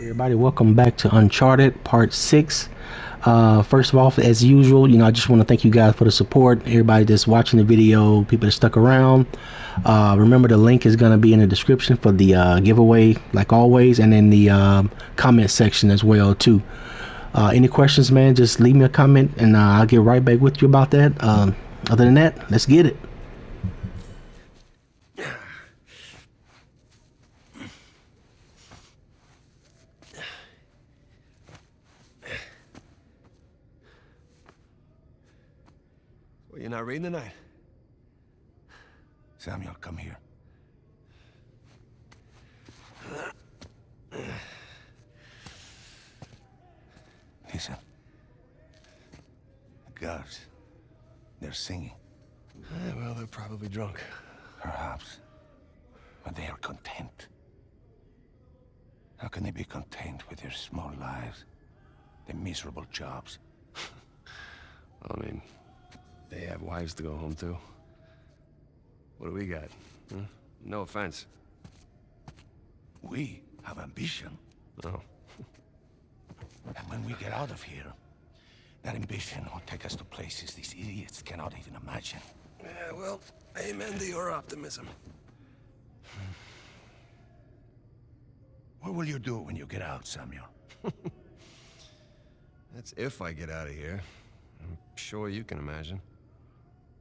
Everybody, welcome back to Uncharted Part 6. Uh, first of all, as usual, you know, I just want to thank you guys for the support. Everybody that's watching the video, people that stuck around. Uh, remember, the link is going to be in the description for the uh, giveaway, like always, and in the um, comment section as well, too. Uh, any questions, man, just leave me a comment, and uh, I'll get right back with you about that. Um, other than that, let's get it. You're not reading tonight? Samuel, come here. Listen. The guards. They're singing. Eh, well, they're probably drunk. Perhaps. But they are content. How can they be content with their small lives? Their miserable jobs? I mean, they have wives to go home to. What do we got? Huh? No offense. We have ambition. Oh. And when we get out of here, that ambition will take us to places these idiots cannot even imagine. Yeah, well, amen to your optimism. What will you do when you get out, Samuel? That's if I get out of here. I'm sure you can imagine.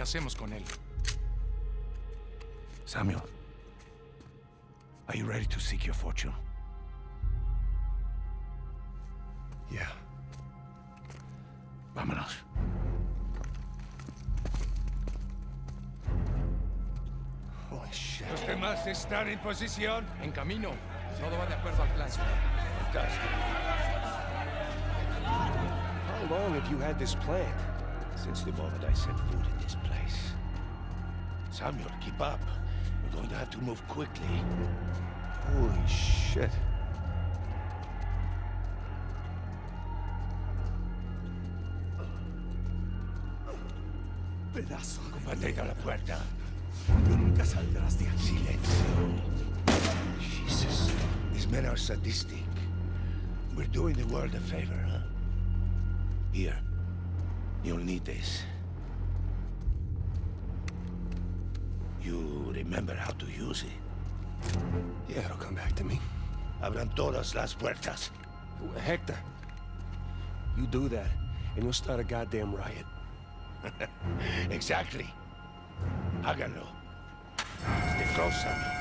¿Qué hacemos con él? Samuel. Are you ready to seek your fortune? Yeah. Vámonos. Holy shit. ¿Los demás están en posición? En camino. Todo va de acuerdo al plan. How long have you had this plan? Since the moment I set foot in this place. Samuel, keep up. We're going to have to move quickly. Holy shit. Pedazo. Mantén a la puerta. Nunca saldrás de aquí. Silencio. Jesus. These men are sadistic. We're doing the world a favor, huh? Here. You'll need this. You remember how to use it? Yeah, it'll come back to me. Abran todas las puertas. Hector, you do that, and you'll start a goddamn riot. exactly. Háganlo. Stay close, Samuel.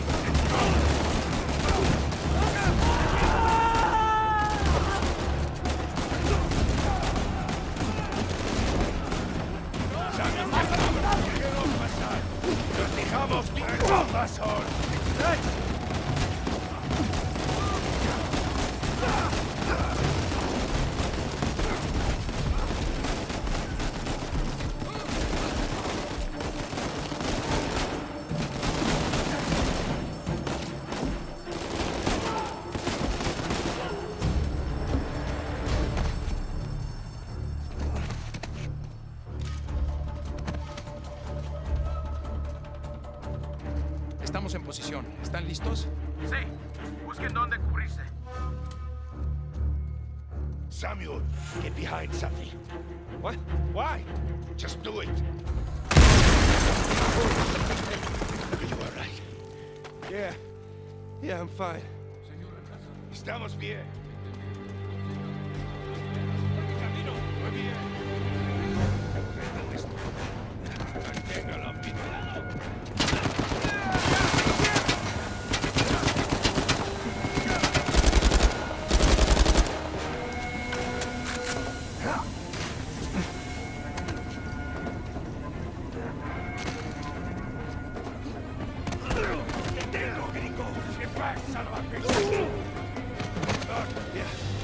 me. Estamos en posición. ¿Están listos? Sí. Busquen dónde cubrirse. Samuel, get behind something. What? Why? Just do it. You all right? Yeah. Yeah, I'm fine. Estamos bien. Muy bien. Son of a bitch. Yeah.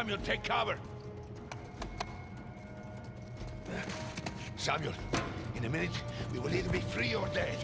Samuel, take cover. Samuel, in a minute, we will either be free or dead.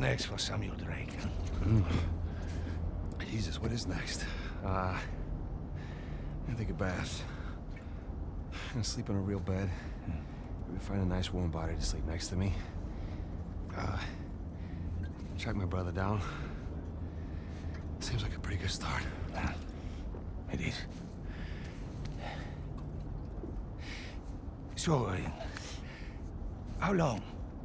Next for Samuel Drake? Jesus, what is next? Uh, I'm gonna take a bath. I'm gonna sleep in a real bed. Maybe find a nice warm body to sleep next to me. Uh, track my brother down. Seems like a pretty good start. It is. So, uh, how long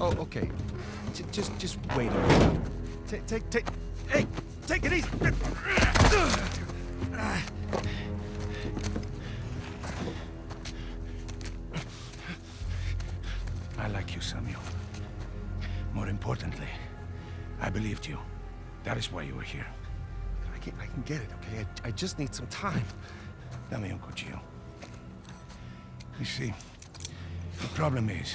Oh, okay. J- just, just wait a minute. Take, take, take. Hey, take it easy. I like you, Samuel. More importantly, I believed you. That is why you were here. I can, I can get it, okay? I, I just need some time. Dame Uncle cuchillo. You see, the problem is,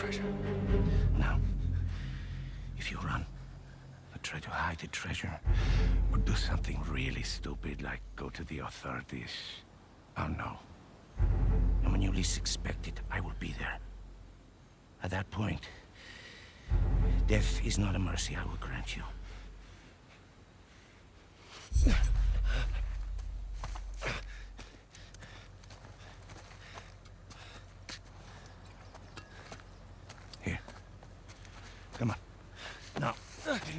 Treasure. Now, if you run, or try to hide the treasure, or do something really stupid like go to the authorities, oh, I'll know. And when you least expect it, I will be there. At that point, death is not a mercy I will grant you. Here. Come on. Now, the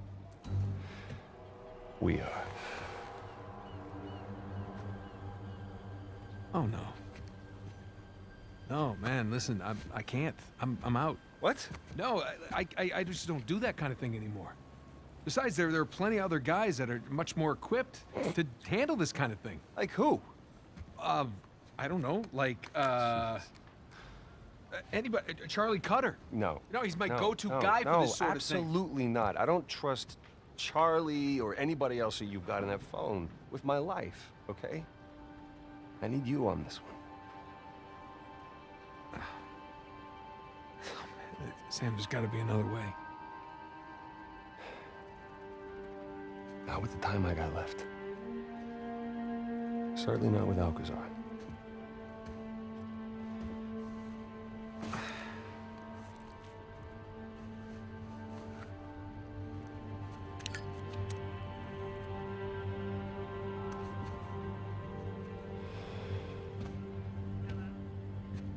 We are. Oh no. No, man. Listen, I I can't. I'm I'm out. What? No, I, I I just don't do that kind of thing anymore. Besides, there there are plenty of other guys that are much more equipped to handle this kind of thing. Like who? Um, I don't know, like uh, anybody. uh, Charlie Cutter. No. No, he's my No, go-to no, guy for this sort of thing. absolutely not. I don't trust Charlie or anybody else that you've got on that phone with my life, okay? I need you on this one. Sam, there's gotta be another way. Not with the time I got left. Certainly not with Alcazar.